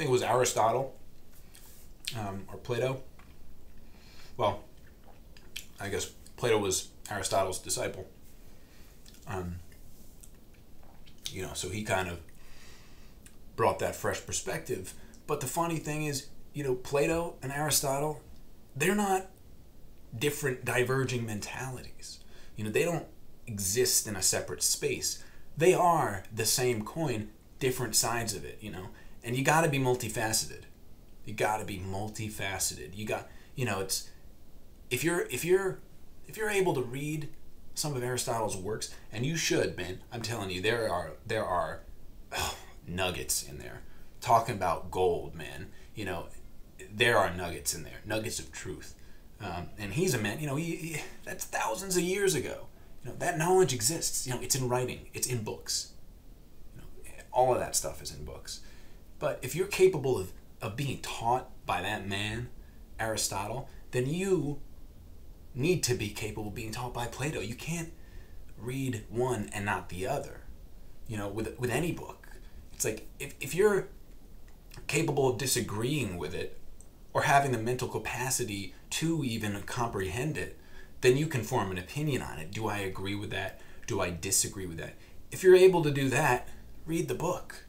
think it was Aristotle um, or Plato. Well, I guess Plato was Aristotle's disciple. Um, you know, so he kind of brought that fresh perspective. But the funny thing is, you know, Plato and Aristotle, they're not different diverging mentalities. You know, they don't exist in a separate space. They are the same coin, different sides of it, you know. And you got to be multifaceted. You got to be multifaceted. You got, you know, it's if you're if you're if you're able to read some of Aristotle's works, and you should, man. I'm telling you, there are there are oh, nuggets in there. Talking about gold, man. You know, there are nuggets in there, nuggets of truth. Um, and he's a man. You know, he, he, that's thousands of years ago. You know, that knowledge exists. You know, it's in writing. It's in books. You know, all of that stuff is in books. But if you're capable of of being taught by that man, Aristotle, then you need to be capable of being taught by Plato. You can't read one and not the other. You know, with with any book. It's like if, if you're capable of disagreeing with it or having the mental capacity to even comprehend it, then you can form an opinion on it. Do I agree with that? Do I disagree with that? If you're able to do that, read the book.